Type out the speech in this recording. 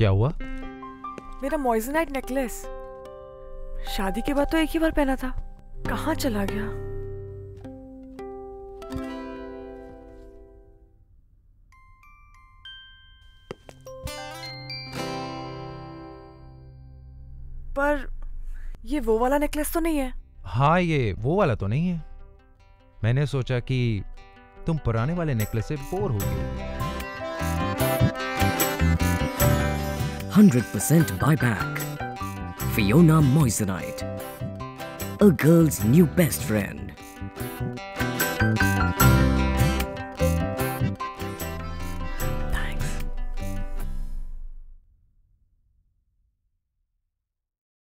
क्या हुआ? मेरा मॉइजनाइट नेकलेस। शादी के बाद तो एक ही बार पहना था। कहाँ चला गया? पर ये वो वाला नेकलेस तो नहीं है। हाँ ये वो वाला तो नहीं है। मैंने सोचा कि तुम पुराने वाले नेकलेस से बोर हो गई 100% buyback. Fiona Moissanite. A girl's new best friend.